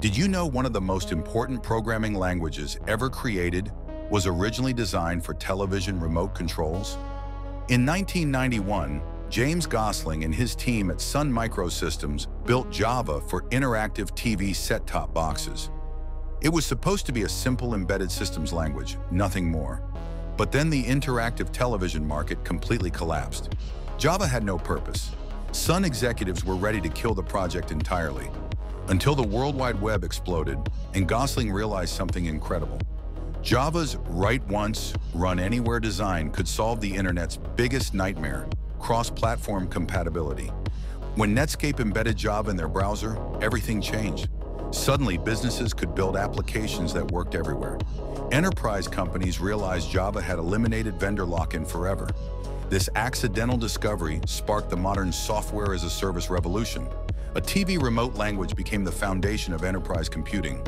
Did you know one of the most important programming languages ever created was originally designed for television remote controls? In 1991, James Gosling and his team at Sun Microsystems built Java for interactive TV set-top boxes. It was supposed to be a simple embedded systems language, nothing more. But then the interactive television market completely collapsed. Java had no purpose. Sun executives were ready to kill the project entirely, until the World Wide Web exploded and Gosling realized something incredible. Java's write once, run anywhere design could solve the internet's biggest nightmare, cross-platform compatibility. When Netscape embedded Java in their browser, everything changed. Suddenly, businesses could build applications that worked everywhere. Enterprise companies realized Java had eliminated vendor lock-in forever. This accidental discovery sparked the modern software as a service revolution. A TV remote language became the foundation of enterprise computing.